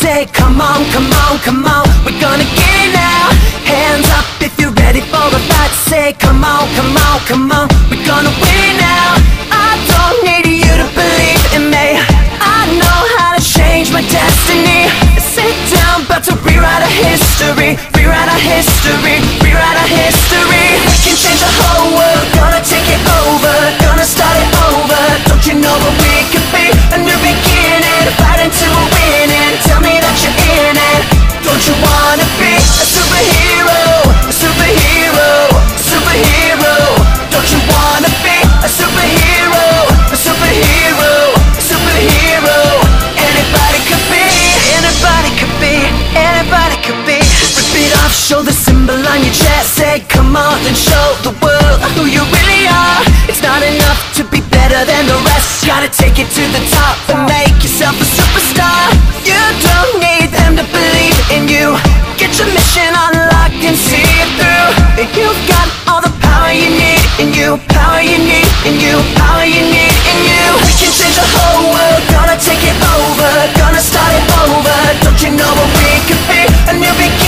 say, come on, come on, come on, we're gonna get it now. Hands up if you're ready for a fight. Say, come on, come on, come on, we're gonna win it now. I don't need you to believe in me. I know how to change my destiny. Sit down, about to rewrite our history, rewrite our history, take it to the top and make yourself a superstar. You don't need them to believe in you. Get your mission unlocked and see it through. You've got all the power you need in you. Power you need in you. Power you need in you. We can change the whole world. Gonna take it over. Gonna start it over. Don't you know what we could be? A new beginning.